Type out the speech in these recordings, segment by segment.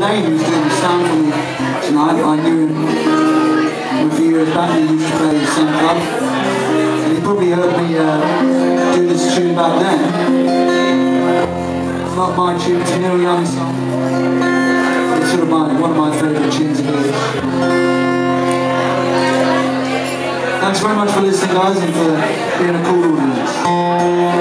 Lane, who's doing the sound for me tonight, I knew him a few years back. He used to play the same club. And he probably heard me uh, do this tune back then. It's not my tune, it's Neil Young song. It's sort of my, one of my favourite tunes of his. Thanks very much for listening, guys, and for being a cool audience.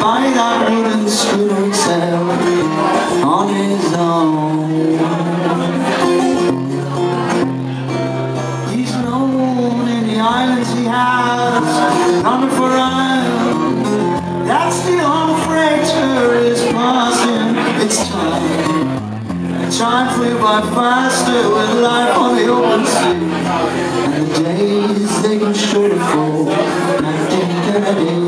by that wooden screw sail on his own. He's known in the islands he has, none for isle. That's the old freighter is passing its time. Time flew by faster with life on the open sea. And the days they go shorter, of full, and Kennedy.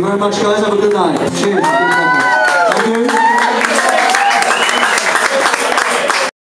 very much, guys. Have a good night. Cheers.